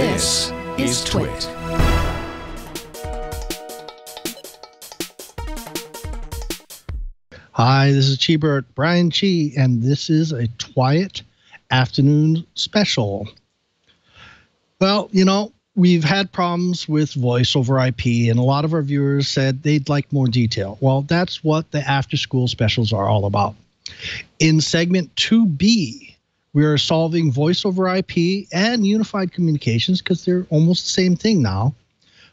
This is TWiT. Hi, this is Cheebert, Brian Chee, and this is a TWiET afternoon special. Well, you know, we've had problems with voice over IP, and a lot of our viewers said they'd like more detail. Well, that's what the after school specials are all about. In segment 2B, we are solving voice over IP and unified communications because they're almost the same thing now,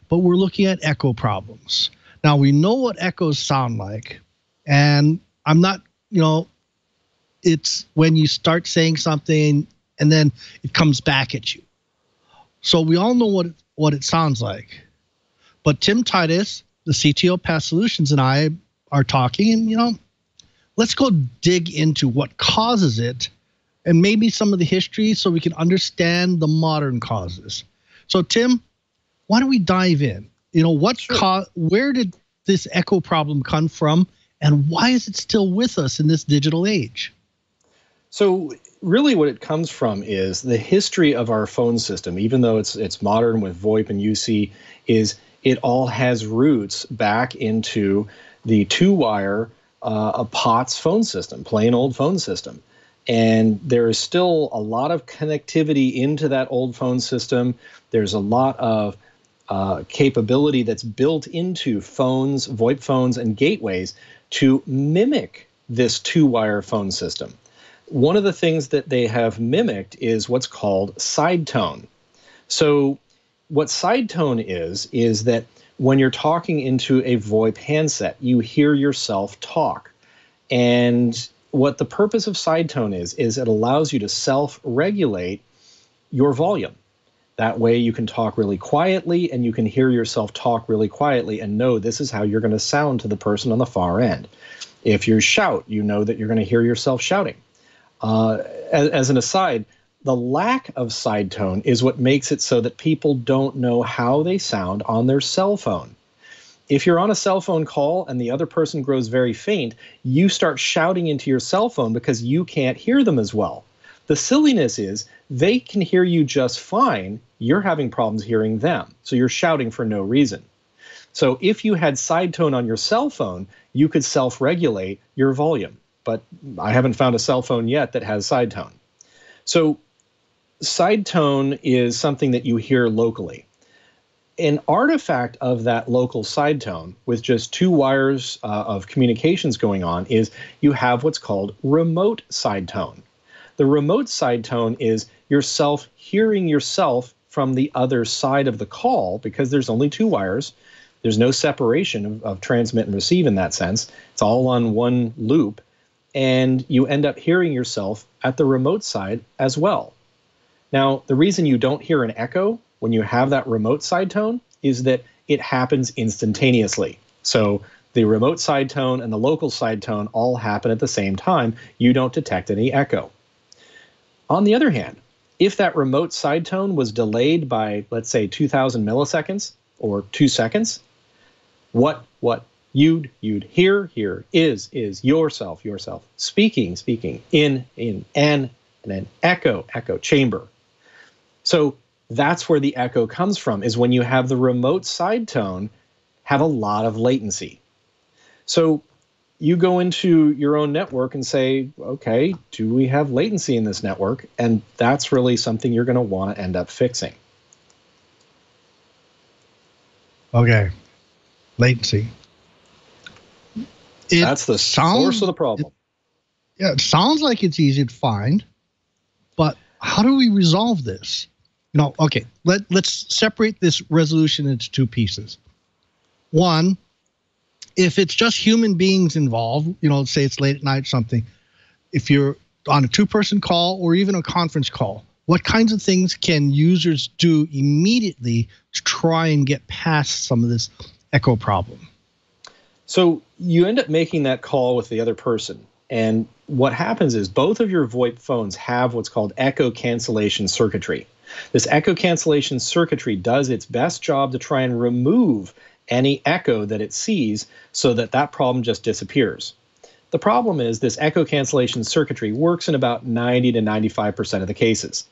but we're looking at echo problems. Now, we know what echoes sound like, and I'm not, you know, it's when you start saying something and then it comes back at you. So we all know what what it sounds like. But Tim Titus, the CTO Path Solutions, and I are talking, and you know, let's go dig into what causes it and maybe some of the history so we can understand the modern causes. So Tim, why don't we dive in? You know, what sure. co- where did this echo problem come from and why is it still with us in this digital age? So really what it comes from is the history of our phone system, even though it's it's modern with VoIP and UC, is it all has roots back into the two-wire uh, a POTS phone system, plain old phone system. And there is still a lot of connectivity into that old phone system. There's a lot of uh, capability that's built into phones, VoIP phones, and gateways to mimic this two wire phone system. One of the things that they have mimicked is what's called side tone. So, what side tone is, is that when you're talking into a VoIP handset, you hear yourself talk. And what the purpose of side tone is, is it allows you to self regulate your volume. That way, you can talk really quietly and you can hear yourself talk really quietly and know this is how you're going to sound to the person on the far end. If you shout, you know that you're going to hear yourself shouting. Uh, as, as an aside, the lack of side tone is what makes it so that people don't know how they sound on their cell phone. If you're on a cell phone call and the other person grows very faint, you start shouting into your cell phone because you can't hear them as well. The silliness is they can hear you just fine. You're having problems hearing them. So you're shouting for no reason. So if you had side tone on your cell phone, you could self regulate your volume. But I haven't found a cell phone yet that has side tone. So side tone is something that you hear locally. An artifact of that local side tone, with just two wires uh, of communications going on, is you have what's called remote side tone. The remote side tone is yourself hearing yourself from the other side of the call because there's only two wires. There's no separation of, of transmit and receive in that sense. It's all on one loop. And you end up hearing yourself at the remote side as well. Now, the reason you don't hear an echo when you have that remote side tone is that it happens instantaneously. So the remote side tone and the local side tone all happen at the same time. You don't detect any echo. On the other hand, if that remote side tone was delayed by, let's say, 2000 milliseconds or two seconds, what, what, you'd, you'd, hear, here is is, yourself, yourself, speaking, speaking, in, in, an and then echo, echo, chamber. So that's where the echo comes from, is when you have the remote side tone have a lot of latency. So you go into your own network and say, okay, do we have latency in this network? And that's really something you're going to want to end up fixing. Okay. Latency. It that's the sounds, source of the problem. It, yeah, it sounds like it's easy to find, but how do we resolve this? You know, okay, let, let's separate this resolution into two pieces. One, if it's just human beings involved, you know, say it's late at night, something, if you're on a two person call or even a conference call, what kinds of things can users do immediately to try and get past some of this echo problem? So you end up making that call with the other person. And what happens is both of your VoIP phones have what's called echo cancellation circuitry. This echo cancellation circuitry does its best job to try and remove any echo that it sees so that that problem just disappears. The problem is this echo cancellation circuitry works in about 90 to 95% of the cases.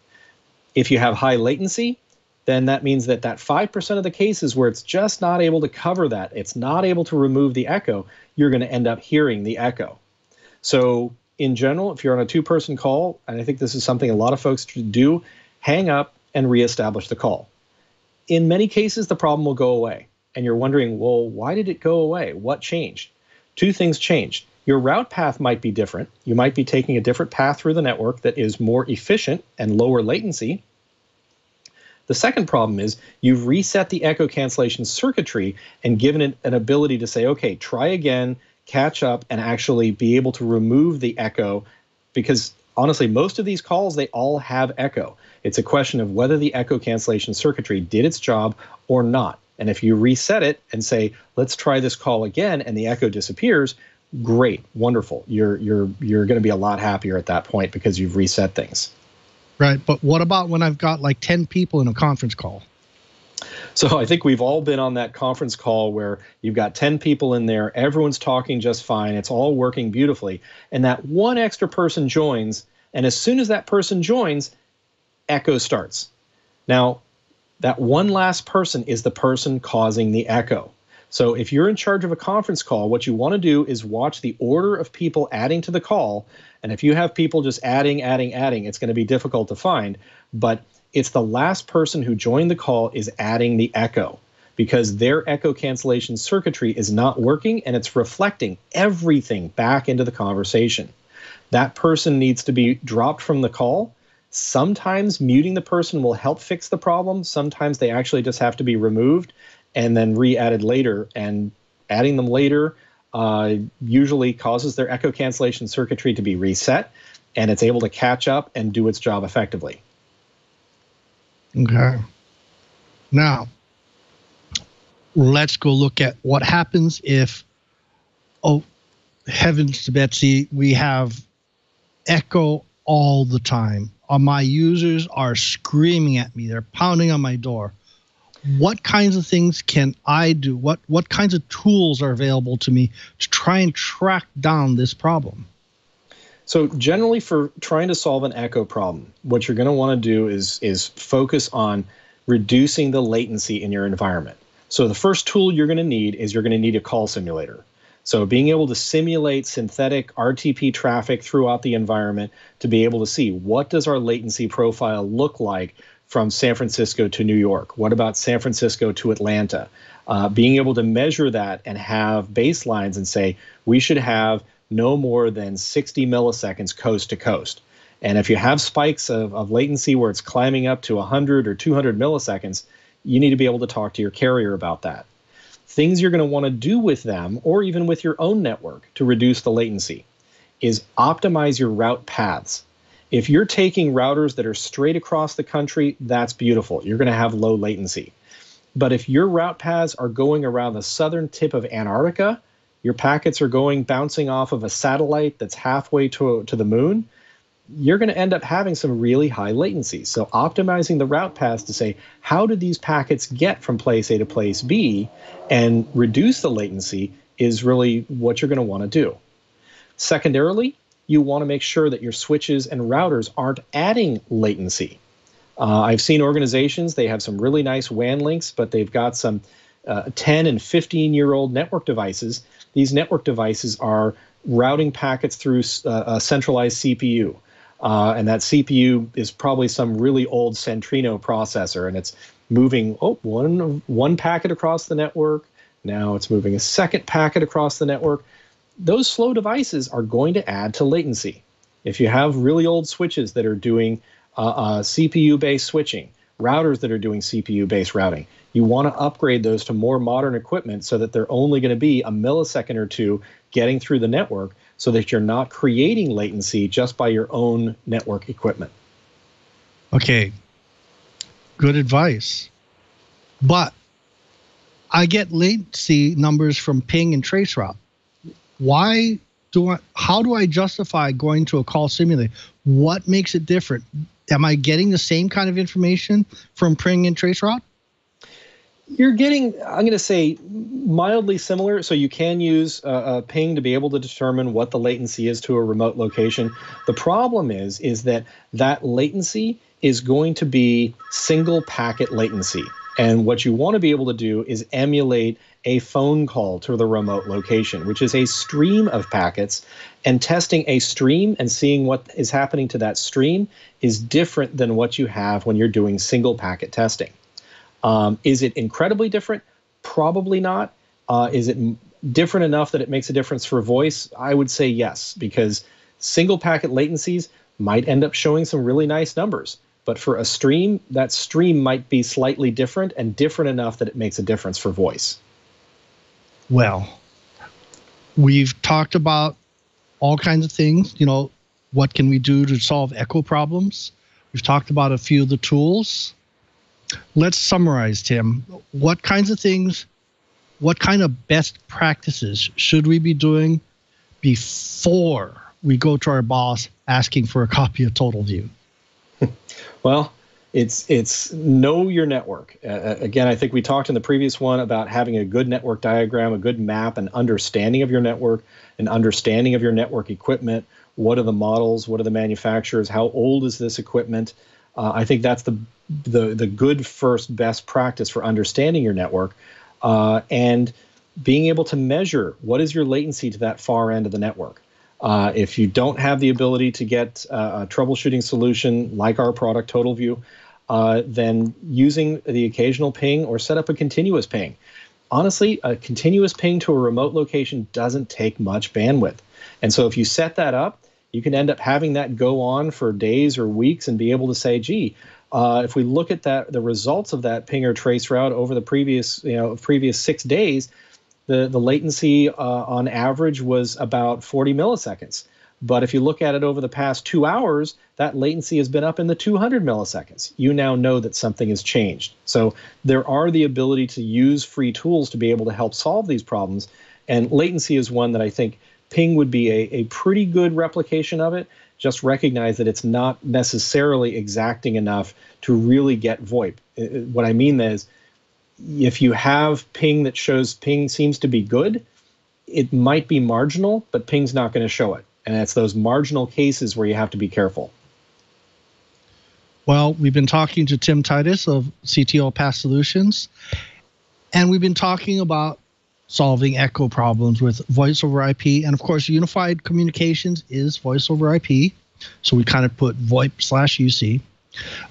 If you have high latency, then that means that that 5% of the cases where it's just not able to cover that, it's not able to remove the echo, you're going to end up hearing the echo. So, in general, if you're on a two person call, and I think this is something a lot of folks do, hang up and reestablish the call. In many cases, the problem will go away. And you're wondering, well, why did it go away? What changed? Two things changed. Your route path might be different. You might be taking a different path through the network that is more efficient and lower latency. The second problem is you've reset the echo cancellation circuitry and given it an ability to say, okay, try again, catch up, and actually be able to remove the echo because honestly, most of these calls, they all have echo. It's a question of whether the echo cancellation circuitry did its job or not. And if you reset it and say, let's try this call again, and the echo disappears, great, wonderful. You're you're you're going to be a lot happier at that point because you've reset things. Right, but what about when I've got like 10 people in a conference call? So I think we've all been on that conference call where you've got 10 people in there, everyone's talking just fine, it's all working beautifully, and that one extra person joins, and as soon as that person joins, echo starts. Now, that one last person is the person causing the echo. So if you're in charge of a conference call, what you want to do is watch the order of people adding to the call. And if you have people just adding, adding, adding, it's going to be difficult to find. But it's the last person who joined the call is adding the echo because their echo cancellation circuitry is not working and it's reflecting everything back into the conversation. That person needs to be dropped from the call Sometimes muting the person will help fix the problem. Sometimes they actually just have to be removed and then re-added later. And adding them later uh, usually causes their echo cancellation circuitry to be reset, and it's able to catch up and do its job effectively. Okay. Now, let's go look at what happens if, oh, heavens to Betsy, we have echo all the time uh, my users are screaming at me. They're pounding on my door. What kinds of things can I do? What what kinds of tools are available to me to try and track down this problem? So generally for trying to solve an echo problem, what you're going to want to do is is focus on reducing the latency in your environment. So the first tool you're going to need is you're going to need a call simulator. So being able to simulate synthetic RTP traffic throughout the environment to be able to see what does our latency profile look like from San Francisco to New York? What about San Francisco to Atlanta? Uh, being able to measure that and have baselines and say we should have no more than 60 milliseconds coast to coast. And if you have spikes of, of latency where it's climbing up to 100 or 200 milliseconds, you need to be able to talk to your carrier about that things you're going to want to do with them or even with your own network to reduce the latency is optimize your route paths. If you're taking routers that are straight across the country, that's beautiful. You're going to have low latency. But if your route paths are going around the southern tip of Antarctica, your packets are going bouncing off of a satellite that's halfway to, to the moon, you're going to end up having some really high latency. So optimizing the route paths to say, how do these packets get from place A to place B and reduce the latency is really what you're going to want to do. Secondarily, you want to make sure that your switches and routers aren't adding latency. Uh, I've seen organizations, they have some really nice WAN links, but they've got some uh, 10 and 15 year old network devices. These network devices are routing packets through uh, a centralized CPU. Uh, and that CPU is probably some really old Centrino processor, and it's moving oh, one, one packet across the network. Now it's moving a second packet across the network. Those slow devices are going to add to latency. If you have really old switches that are doing uh, uh, CPU based switching, routers that are doing CPU based routing, you want to upgrade those to more modern equipment so that they're only going to be a millisecond or two getting through the network so that you're not creating latency just by your own network equipment. Okay, good advice. But I get latency numbers from ping and traceroute. Why do I, how do I justify going to a call simulator? What makes it different? Am I getting the same kind of information from ping and traceroute? You're getting, I'm going to say, mildly similar. So you can use a, a ping to be able to determine what the latency is to a remote location. The problem is, is that that latency is going to be single packet latency. And what you want to be able to do is emulate a phone call to the remote location, which is a stream of packets. And testing a stream and seeing what is happening to that stream is different than what you have when you're doing single packet testing. Um, is it incredibly different? Probably not. Uh, is it different enough that it makes a difference for voice? I would say yes, because single packet latencies might end up showing some really nice numbers. But for a stream, that stream might be slightly different and different enough that it makes a difference for voice. Well, we've talked about all kinds of things. You know, what can we do to solve echo problems? We've talked about a few of the tools. Let's summarize, Tim. What kinds of things, what kind of best practices should we be doing before we go to our boss asking for a copy of TotalView? well, it's it's know your network. Uh, again, I think we talked in the previous one about having a good network diagram, a good map, an understanding of your network, an understanding of your network equipment. What are the models? What are the manufacturers? How old is this equipment? Uh, I think that's the the the good first best practice for understanding your network, uh, and being able to measure what is your latency to that far end of the network. Uh, if you don't have the ability to get uh, a troubleshooting solution like our product TotalView, uh, then using the occasional ping or set up a continuous ping. Honestly, a continuous ping to a remote location doesn't take much bandwidth. And so if you set that up, you can end up having that go on for days or weeks and be able to say, gee, uh, if we look at that, the results of that ping or trace route over the previous, you know, previous six days, the, the latency uh, on average was about 40 milliseconds. But if you look at it over the past two hours, that latency has been up in the 200 milliseconds. You now know that something has changed. So there are the ability to use free tools to be able to help solve these problems. And latency is one that I think ping would be a, a pretty good replication of it. Just recognize that it's not necessarily exacting enough to really get VoIP. What I mean is, if you have ping that shows ping seems to be good, it might be marginal, but ping's not going to show it. And it's those marginal cases where you have to be careful. Well, we've been talking to Tim Titus of CTO Path Solutions, and we've been talking about solving echo problems with voice over IP. And of course, unified communications is voice over IP. So we kind of put VoIP slash UC.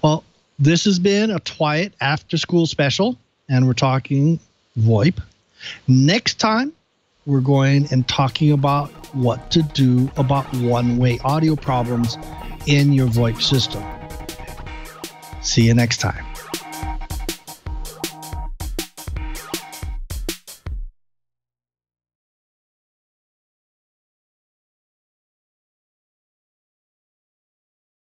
Well, this has been a TWiET after school special and we're talking VoIP. Next time, we're going and talking about what to do about one way audio problems in your VoIP system. See you next time.